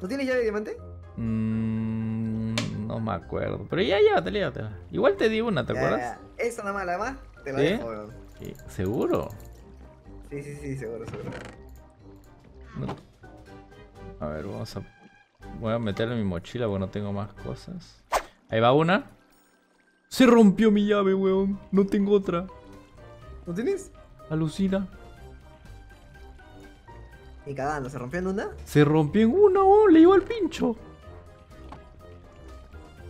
Speaker 2: ¿No tienes llave de diamante?
Speaker 1: Mm, no me acuerdo. Pero ya, llévatela, llévatela. Igual te di una, ¿te
Speaker 2: Ya,
Speaker 1: acuerdas?
Speaker 2: ya. Esa nomás, la demás, te lo
Speaker 1: ¿Sí?
Speaker 2: dejo,
Speaker 1: ¿Seguro?
Speaker 2: Sí, sí, sí, seguro, seguro.
Speaker 1: No. A ver, vamos a... Voy a meterle en mi mochila porque no tengo más cosas. Ahí va una. Se rompió mi llave, weón. No tengo otra.
Speaker 2: ¿No tienes?
Speaker 1: Alucina.
Speaker 2: Ni cagando, ¿se rompió en una?
Speaker 1: Se rompió en una, weón. Le iba al pincho.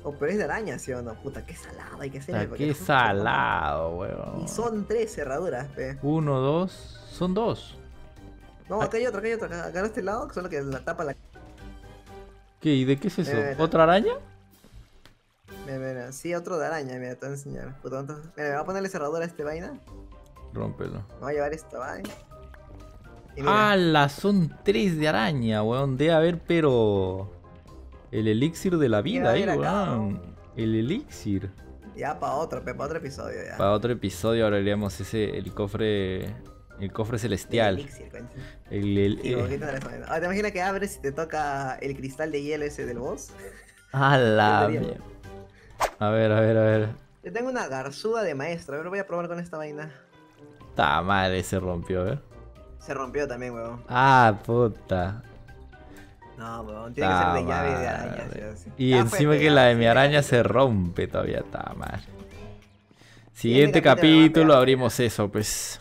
Speaker 2: Oh, pero es de araña, ¿sí o no? Puta, qué salado hay que.
Speaker 1: Ah, qué salado, weón.
Speaker 2: Y son tres cerraduras, pe.
Speaker 1: Uno, dos. Son dos.
Speaker 2: No, acá hay otra, acá hay otra. Acá, de este lado, que solo que la tapa la.
Speaker 1: ¿Qué? ¿Y de qué es eso?
Speaker 2: Mira, mira.
Speaker 1: ¿Otra araña?
Speaker 2: Mira, mira, sí, otro de araña, mira, te voy a enseñar. Mira, me voy a ponerle cerradura a este vaina.
Speaker 1: Rómpelo.
Speaker 2: Me voy a llevar esta vaina.
Speaker 1: ¡Hala! Son tres de araña, weón. Debe haber, pero. El elixir de la vida
Speaker 2: acá,
Speaker 1: weón. El elixir.
Speaker 2: ya para otro, para otro episodio ya.
Speaker 1: Para otro episodio hablaríamos ese, el cofre. El cofre celestial.
Speaker 2: Elixir, coño.
Speaker 1: El, el-
Speaker 2: Sí,
Speaker 1: eh,
Speaker 2: que te la vaina. Ah, ¿Te imaginas que abres y te toca el cristal de hielo ese del boss?
Speaker 1: A la mierda. A ver, a ver, a ver.
Speaker 2: Yo tengo una garzúa de maestro, a ver, voy a probar con esta vaina.
Speaker 1: Ta madre, se rompió, a ver.
Speaker 2: Se rompió también, weón.
Speaker 1: Ah, puta.
Speaker 2: No, weón, tiene que ser de llave de araña.
Speaker 1: madre.
Speaker 2: así.
Speaker 1: Y
Speaker 2: Ya
Speaker 1: encima que la de mi araña se rompe todavía, ta madre. Siguiente
Speaker 2: capítulo
Speaker 1: abrimos eso, pues.